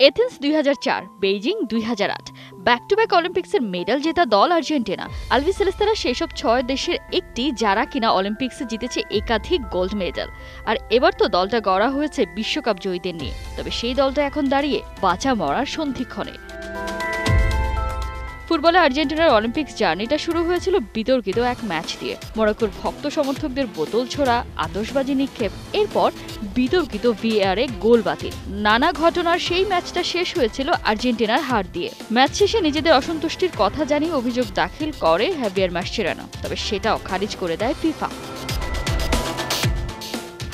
Athens দুই Beijing দুই হাজার আট ব্যাক টু ব্যাক অলিম্পিক্সের মেডাল জেতা দল আর্জেন্টিনা। আলভি সেলেস্তারা সেসব ছয় দেশের একটি যারা কিনা অলিম্পিক্সে জিতেছে একাধিক গোল্ড মেডাল আর এবার তো দলটা গড়া হয়েছে বিশ্বকাপ জয়ীদের নিয়ে। তবে সেই দলটা এখন দাঁড়িয়ে বাঁচা মরার সন্ধিক্ষণে। ফুটবলে আর্জেন্টিনার অলিম্পিক্স জার্নিটা শুরু হয়েছিল বিতর্কিত এক ম্যাচ দিয়ে। মরক্কোর ভক্ত সমর্থকদের বোতল ছোড়া আতসবাজি নিক্ষেপ, এরপর বিতর্কিত ভিএআরে গোল বাতিল। নানা ঘটনার সেই ম্যাচটা শেষ হয়েছিল আর্জেন্টিনার হার দিয়ে। ম্যাচ শেষে নিজেদের অসন্তুষ্টির কথা জানিয়ে অভিযোগ দাখিল করে হ্যাভিয়ার ম্যাসচেরানো তবে সেটাও খারিজ করে দেয় ফিফা।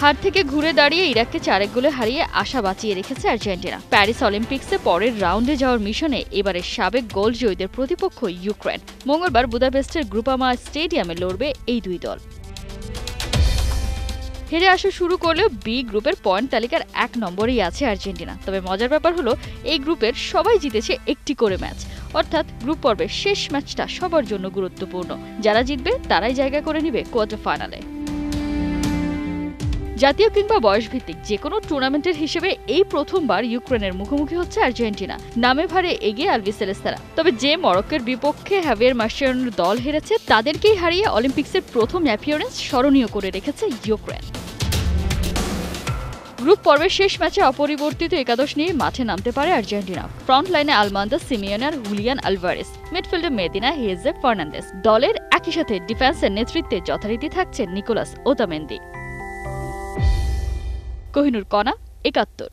হার থেকে ঘুরে দাঁড়িয়ে ইরাককে চারেক গোলে হারিয়ে আশা বাঁচিয়ে রেখেছে আর্জেন্টিনা। প্যারিস অলিম্পিক্সে পরের রাউন্ডে যাওয়ার মিশনে এবারের সাবেক গোল জয়ীদের প্রতিপক্ষ ইউক্রেন। মঙ্গলবার বুদাপেস্টের গ্রুপামা স্টেডিয়ামে লড়বে এই দুই দল। হেরে আসা শুরু করলেও বি গ্রুপের পয়েন্ট তালিকার এক নম্বরেই আছে আর্জেন্টিনা। তবে মজার ব্যাপার হলো, এই গ্রুপের সবাই জিতেছে একটি করে ম্যাচ। অর্থাৎ গ্রুপ পর্বের শেষ ম্যাচটা সবার জন্য গুরুত্বপূর্ণ। যারা জিতবে, তারাই জায়গা করে নিবে কোয়ার্টার ফাইনালে। জাতীয় কিংবা বয়সভিত্তিক যে কোনো টুর্নামেন্টের হিসেবে এই প্রথমবার ইউক্রেনের মুখোমুখি হচ্ছে আর্জেন্টিনা। নামে ভারে এগিয়ে আলভি সেলেস্তারা। তবে যে মরক্কের বিপক্ষে হ্যাভিয়ার মাস্টারনের দল হেরেছে, তাদেরকেই হারিয়ে অলিম্পিক্সের প্রথম অ্যাপিয়ারেন্স স্মরণীয় করে রেখেছে ইউক্রেন। গ্রুপ পর্বের শেষ ম্যাচে অপরিবর্তিত একাদশ নিয়ে মাঠে নামতে পারে আর্জেন্টিনা। ফ্রন্ট লাইনে আলমান্দা, সিমিয়ন আর হুলিয়ান আলভারেস। মিডফিল্ডে মেদিনা হেজে ফার্নান্দেস। দলের একই সাথে ডিফেন্সের নেতৃত্বে যথারীতি থাকছে নিকোলাস ওতামেন্দি কোহিনুর কণা একাত্তর।